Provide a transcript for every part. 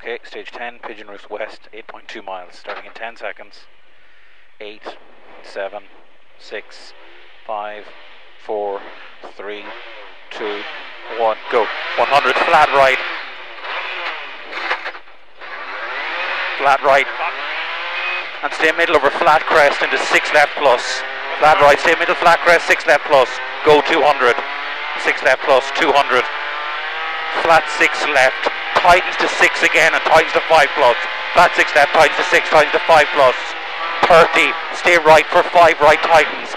Okay, stage 10, Pigeon Roost West, 8.2 miles, starting in 10 seconds. 8, 7, 6, 5, 4, 3, 2, 1, go. 100, flat right. Flat right. And stay middle over flat crest into 6 left plus. Flat right, stay middle flat crest, 6 left plus. Go 200. 6 left plus, 200. Flat 6 left tightens to 6 again and tightens to 5 plus. Flat 6 left, tightens to 6, tightens to 5 plus. 30, stay right for 5 right tightens.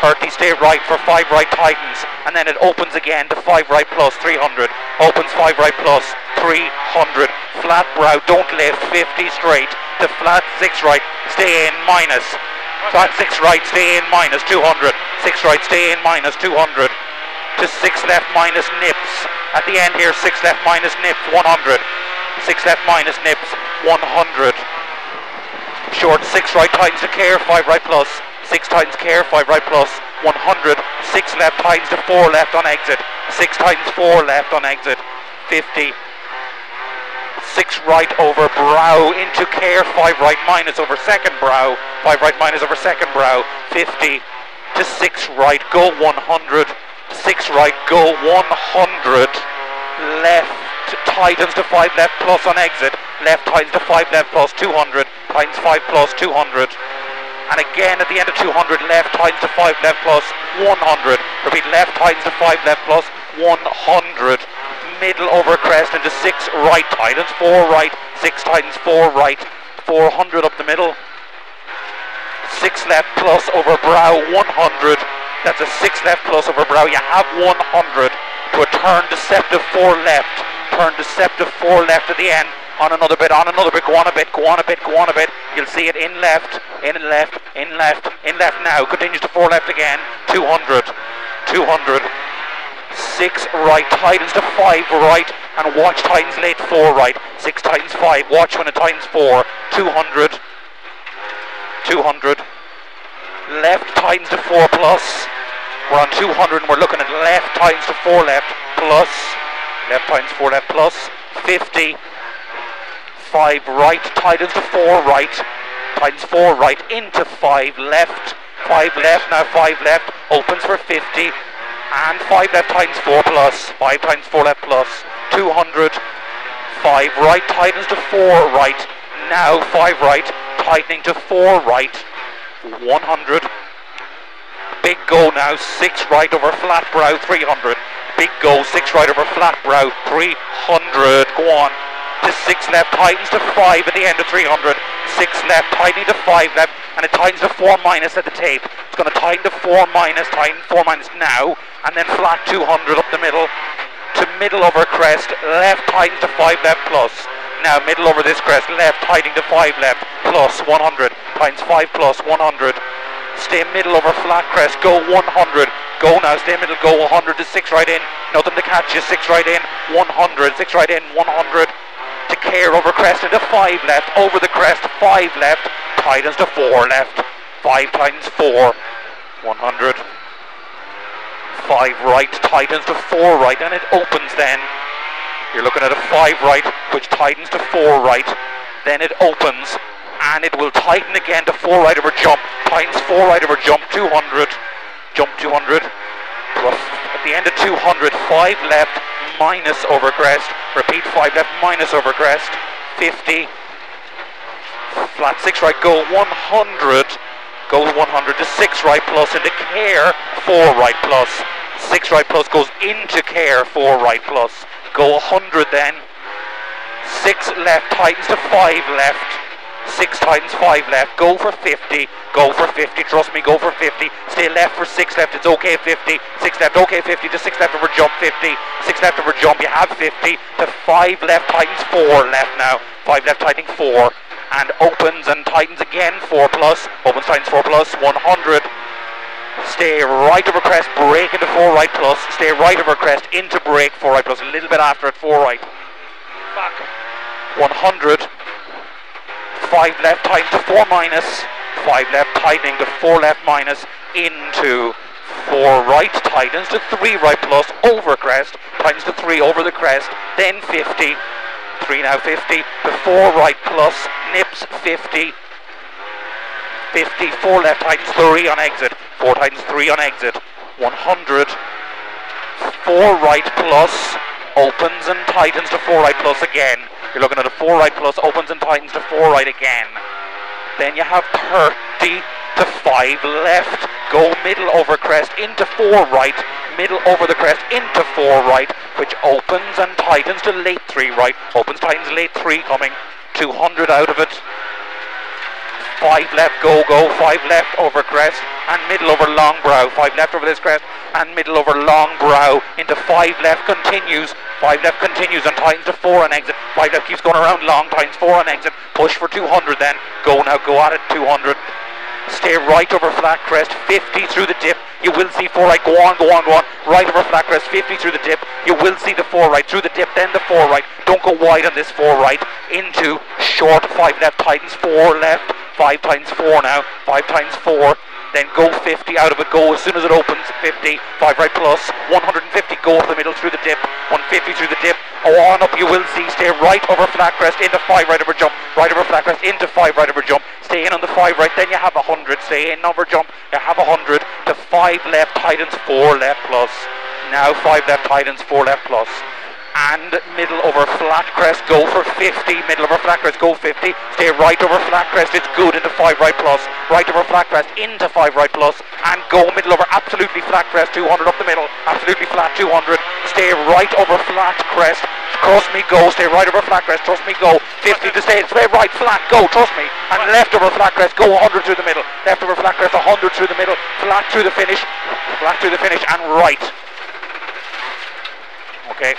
30, stay right for 5 right tightens. And then it opens again to 5 right plus, 300. Opens 5 right plus, 300. Flat brow, don't lift, 50 straight. To flat 6 right, stay in, minus. Flat 6 right, stay in, minus, 200. 6 right, stay in, minus, 200 to 6 left minus nips. At the end here, 6 left minus nips, 100. 6 left minus nips, 100. Short 6 right tightens to care, 5 right plus. 6 tightens care, 5 right plus, 100. 6 left tightens to 4 left on exit. 6 tightens 4 left on exit, 50. 6 right over brow into care, 5 right minus over second brow. 5 right minus over second brow, 50. To 6 right, go 100 six right, go 100, left tightens to five left plus on exit, left tightens to five left plus 200, tightens five plus 200, and again at the end of 200, left tightens to five left plus 100, repeat, left tightens to five left plus 100, middle over crest into six right tightens, four right, six tightens, four right, 400 up the middle, six left plus over brow, 100, that's a six left plus over brow. You have 100 to a turn deceptive four left. Turn deceptive four left at the end. On another bit, on another bit, go on a bit, go on a bit, go on a bit. You'll see it in left, in left, in left, in left now. Continues to four left again. 200, 200. Six right, tightens to five right, and watch tightens late four right. Six tightens five, watch when it tightens four. 200, 200 left tightens to 4 plus. We're on 200 and we're looking at left tightens to 4 left plus. Left tightens 4 left 50. 5 right tightens to 4 right. Tightens 4 right into 5 left. 5 left, now 5 left. Opens for 50. And 5 left tightens 4 5 tightens 4 left 200. 5 right tightens to 4 right. Now 5 right tightening to 4 right. 100. Big go now, 6 right over flat brow, 300. Big go, 6 right over flat brow, 300. Go on. To 6 left, tightens to 5 at the end of 300. 6 left, tightening to 5 left, and it tightens to 4 minus at the tape. It's going to tighten to 4 minus, tighten 4 minus now, and then flat 200 up the middle. To middle over crest, left tightens to 5 left plus. Now middle over this crest, left tightening to 5 left, plus 100, times 5 plus 100. Stay middle over flat crest, go 100. Go now, stay middle, go 100 to 6 right in. Nothing to catch you, 6 right in, 100, 6 right in, 100. To care over crest into 5 left, over the crest, 5 left, tightens to 4 left. 5 times 4, 100. 5 right, tightens to 4 right, and it opens then. You're looking at a 5 right, which tightens to 4 right. Then it opens, and it will tighten again to 4 right over jump. Tightens 4 right over jump, 200. Jump 200. At the end of 200, 5 left, minus over crest. Repeat, 5 left, minus over crest. 50. Flat 6 right, go 100. Go 100 to 6 right plus into care, 4 right plus. 6 right plus goes into care, 4 right plus. Go 100 then. 6 left tightens to 5 left. 6 tightens 5 left. Go for 50. Go for 50. Trust me, go for 50. Stay left for 6 left. It's okay 50. 6 left, okay 50. To 6 left over jump 50. 6 left over jump, you have 50. To 5 left tightens 4 left now. 5 left tightening 4. And opens and tightens again 4 plus. Opens tightens 4 plus. 100. Stay right over crest, break into 4 right plus. Stay right over crest, into break 4 right plus. A little bit after it, 4 right. Back. 100. 5 left, tightens to 4 minus. 5 left, tightening to 4 left minus. Into 4 right, tightens to 3 right plus. Over crest, tightens to 3 over the crest. Then 50. three now 50 to four right plus, nips 50, 50, four left tightens three on exit, four tightens three on exit, 100, four right plus, opens and tightens to four right plus again. You're looking at a four right plus, opens and tightens to four right again. Then you have 30 to five left, go middle over crest into four right, middle over the crest into four right, which opens and tightens to late three right, opens, tightens, late three coming, 200 out of it. Five left, go, go, five left over crest and middle over long brow, five left over this crest and middle over long brow into five left continues, five left continues and tightens to four on exit, five left keeps going around long, tightens four on exit, push for 200 then, go now, go at it, 200, stay right over flat crest, 50 through the dip, you will see four right, go on, go on, go on, right over flat crest, 50 through the dip, you will see the four right, through the dip, then the four right, don't go wide on this four right, into short, five left, tightens, four left, five times four now, five times four, then go 50 out of it, go as soon as it opens, 50, 5 right plus, 150 go up the middle through the dip, 150 through the dip, oh, on up you will see, stay right over flat crest, into 5 right over jump, right over flat crest, into 5 right over jump, stay in on the 5 right, then you have 100, stay in over jump, you have 100, to 5 left tightens 4 left plus, now 5 left tightens 4 left plus, and middle over flat crest, go for 50, middle over flat crest, go 50, stay right over flat crest, it's good into 5 right plus, right over flat crest, into 5 right plus. and go middle over absolutely flat crest, 200 up the middle, absolutely flat 200, stay right over flat crest, trust me, go, stay right over flat crest, trust me, go, 50 to stay, stay right flat, go, trust me, and left over flat crest, go 100 through the middle, left over flat crest, 100 through the middle, flat through the finish, flat through the finish, and right. Okay.